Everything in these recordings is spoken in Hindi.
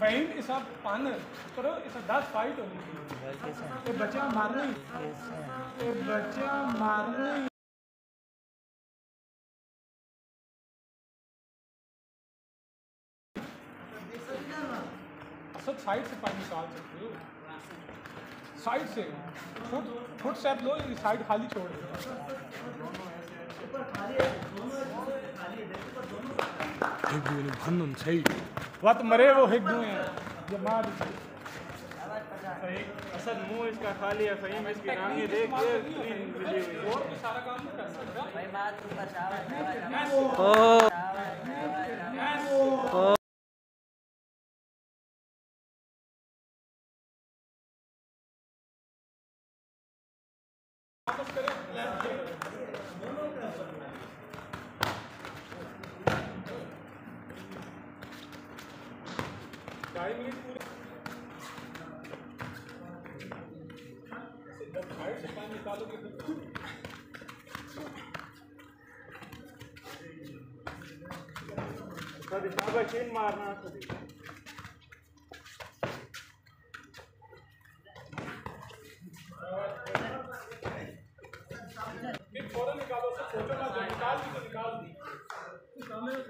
फहीम इस आप पान करो, इस दस फाइट होनी ये बच्चा मारना। ही ये बच्चा मारना। ही असद साइड से पानी निकाल सकते हो। साइड से। फुट फुट स्टेप लो ये साइड खाली छोड़ दो। हिग्दू भन्नु छै वत मरे वो हिग्दू हैं। ये मार असद मुँह इसका खाली है फहीम इसकी नानी देख के मिली हुई है। और भी सारा काम नहीं कर सकता भाई बात ऊपर चावल वापस सर शाबाशीन मारना सर फिर फ़ौरन निकालो सर सोचो ना जो निकाल दी तो निकाल दी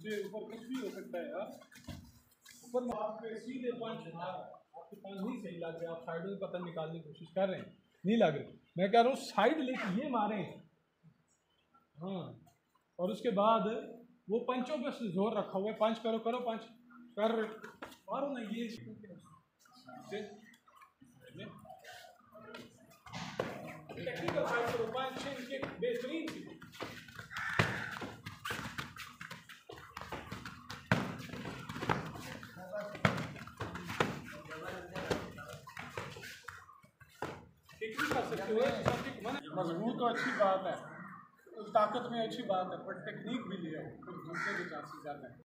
नीचे ऊपर कुछ भी हो सकता है यार ऊपर में आप पे सीधे पंच मार आपके पंच नहीं सही लग रहे, आप साइड में पतन निकालने की कोशिश कर रहे हैं। नहीं लग रहे। मैं कह रहा हूँ साइड लेके ये मारे हाँ। और उसके बाद वो पंचों पे ज़ोर रखा हुआ है, पंच करो करो, पंच। कर मारो ना ये टेक्निकल साइड करो, पंच इनके बेहतरीन थी। मज़बूत तो अच्छी बात है। ताकत में अच्छी बात है, पर टेक्निक भी ले आओ फिर घूमने के चांसेस ज़्यादा है।